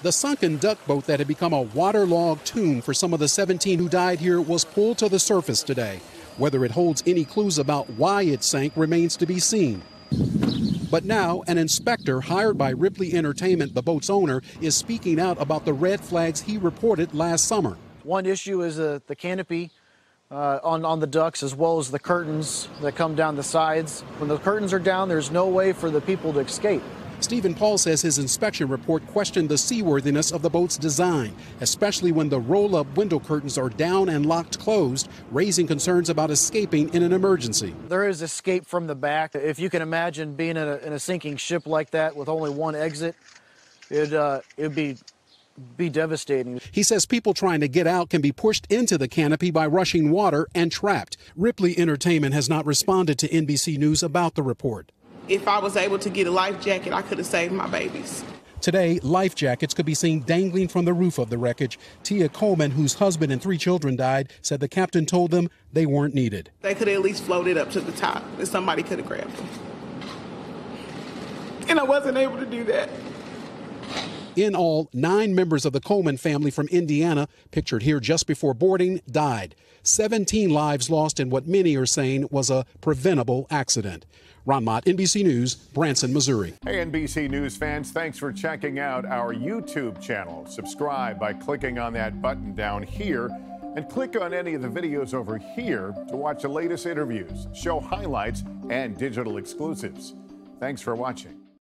The sunken duck boat that had become a waterlogged tomb for some of the 17 who died here was pulled to the surface today. Whether it holds any clues about why it sank remains to be seen. But now, an inspector hired by Ripley Entertainment, the boat's owner, is speaking out about the red flags he reported last summer. One issue is uh, the canopy uh, on, on the ducks as well as the curtains that come down the sides. When the curtains are down, there's no way for the people to escape. Stephen Paul says his inspection report questioned the seaworthiness of the boat's design, especially when the roll up window curtains are down and locked closed, raising concerns about escaping in an emergency. There is escape from the back. If you can imagine being in a, in a sinking ship like that with only one exit, it uh, it'd be be devastating. He says people trying to get out can be pushed into the canopy by rushing water and trapped. Ripley Entertainment has not responded to NBC News about the report. If I was able to get a life jacket, I could have saved my babies. Today, life jackets could be seen dangling from the roof of the wreckage. Tia Coleman, whose husband and three children died, said the captain told them they weren't needed. They could at least floated up to the top and somebody could have grabbed them. And I wasn't able to do that. In all, nine members of the Coleman family from Indiana, pictured here just before boarding, died. 17 lives lost in what many are saying was a preventable accident. Ron Mott, NBC News, Branson, Missouri. Hey, NBC News fans, thanks for checking out our YouTube channel. Subscribe by clicking on that button down here and click on any of the videos over here to watch the latest interviews, show highlights, and digital exclusives. Thanks for watching.